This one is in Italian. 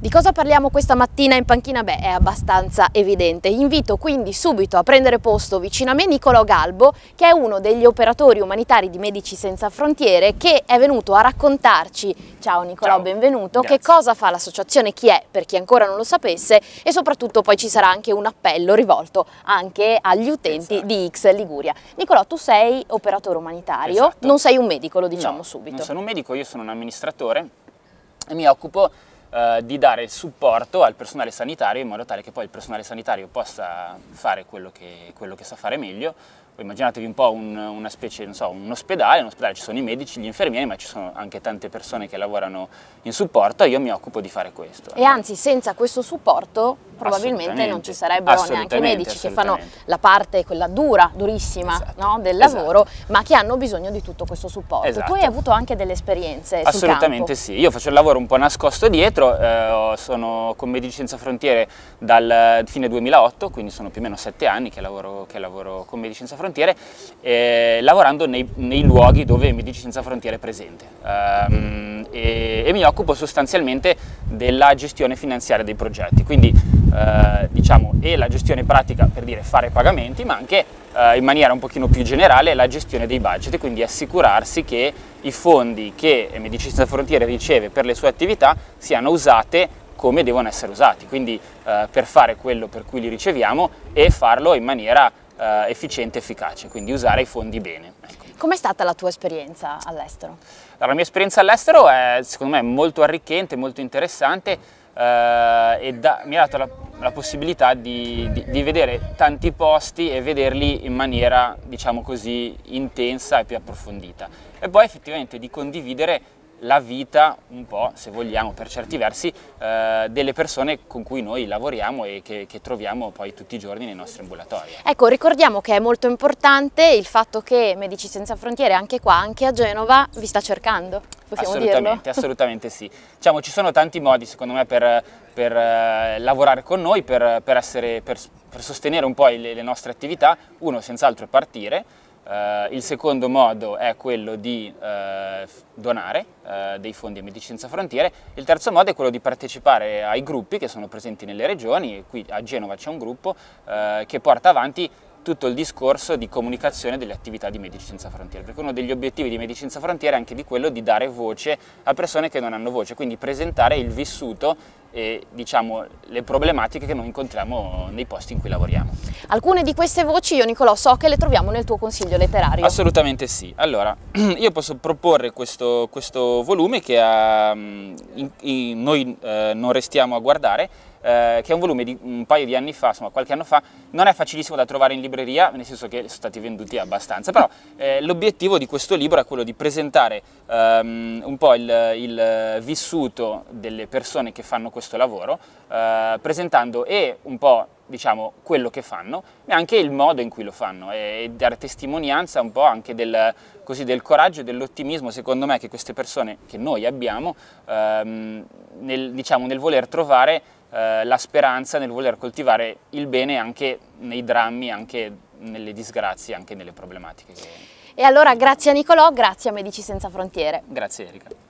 Di cosa parliamo questa mattina in panchina? Beh, è abbastanza evidente. Invito quindi subito a prendere posto vicino a me Nicolò Galbo, che è uno degli operatori umanitari di Medici Senza Frontiere, che è venuto a raccontarci, ciao Nicolò, ciao. benvenuto, Grazie. che cosa fa l'associazione, chi è, per chi ancora non lo sapesse, e soprattutto poi ci sarà anche un appello rivolto anche agli utenti esatto. di X Liguria. Nicolò, tu sei operatore umanitario, esatto. non sei un medico, lo diciamo no, subito. non sono un medico, io sono un amministratore e mi occupo eh, di dare il supporto al personale sanitario in modo tale che poi il personale sanitario possa fare quello che, quello che sa fare meglio. Immaginatevi un po' un, una specie, non so, un ospedale, in ospedale ci sono i medici, gli infermieri, ma ci sono anche tante persone che lavorano in supporto e io mi occupo di fare questo. E anzi, senza questo supporto probabilmente non ci sarebbero neanche i medici che fanno la parte, quella dura, durissima esatto. no, del lavoro, esatto. ma che hanno bisogno di tutto questo supporto. Esatto. Tu hai avuto anche delle esperienze Assolutamente sì, io faccio il lavoro un po' nascosto dietro, eh, sono con Medici Senza Frontiere dal fine 2008, quindi sono più o meno sette anni che lavoro, che lavoro con Medici Senza Frontiere, eh, lavorando nei, nei, luoghi dove Medici Senza Frontiere è presente. Um, e, e mi occupo sostanzialmente della gestione finanziaria dei progetti, quindi eh, diciamo, e la gestione pratica per dire fare pagamenti, ma anche eh, in maniera un pochino più generale la gestione dei budget, quindi assicurarsi che i fondi che Medici Senza Frontiere riceve per le sue attività siano usate come devono essere usati, quindi eh, per fare quello per cui li riceviamo e farlo in maniera eh, efficiente e efficace, quindi usare i fondi bene. Ecco. Com'è stata la tua esperienza all'estero? la mia esperienza all'estero è secondo me molto arricchente, molto interessante eh, e da, mi ha dato la, la possibilità di, di, di, vedere tanti posti e vederli in maniera diciamo così intensa e più approfondita e poi effettivamente di condividere la vita un po', se vogliamo, per certi versi, eh, delle persone con cui noi lavoriamo e che, che, troviamo poi tutti i giorni nei nostri ambulatori. Ecco, ricordiamo che è molto importante il fatto che Medici Senza Frontiere anche qua, anche a Genova, vi sta cercando, possiamo assolutamente, dirlo? Assolutamente sì. Diciamo, ci sono tanti modi secondo me per, per eh, lavorare con noi, per, per, essere, per, sostenere un po' le, le nostre attività. Uno senz'altro è partire, Uh, il secondo modo è quello di uh, donare uh, dei fondi a Medici Senza Frontiere, il terzo modo è quello di partecipare ai gruppi che sono presenti nelle regioni, qui a Genova c'è un gruppo che porta avanti tutto il discorso di comunicazione delle attività di Medici Senza Frontiere, perché uno degli obiettivi di Medici Senza Frontiere è anche di quello di dare voce a persone che non hanno voce, quindi presentare il vissuto e diciamo, le problematiche che noi incontriamo nei posti in cui lavoriamo. Alcune di queste voci io Nicolò so che le troviamo nel tuo consiglio letterario. Assolutamente sì, allora io posso proporre questo, questo volume che ha, in, in, noi eh, non restiamo a guardare, eh, che è un volume di un paio di anni fa, insomma qualche anno fa, non è facilissimo da trovare in libreria, nel senso che sono stati venduti abbastanza, però eh, l'obiettivo di questo libro è quello di presentare ehm, un po' il, il, vissuto delle persone che fanno questo lavoro, eh, presentando e un po' diciamo, quello che fanno e anche il modo in cui lo fanno e, e dare testimonianza un po' anche del, così, del coraggio e dell'ottimismo secondo me che queste persone, che noi abbiamo, ehm, nel, diciamo, nel voler trovare eh, la speranza nel voler coltivare il bene anche nei drammi, anche nelle disgrazie, anche nelle problematiche. E allora grazie a Nicolò, grazie a Medici Senza Frontiere. Grazie Erika.